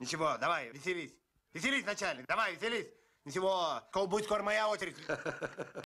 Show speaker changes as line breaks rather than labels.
Ничего, давай, веселись. Веселись, начальник, давай, веселись. Ничего, скоро будет скоро моя очередь.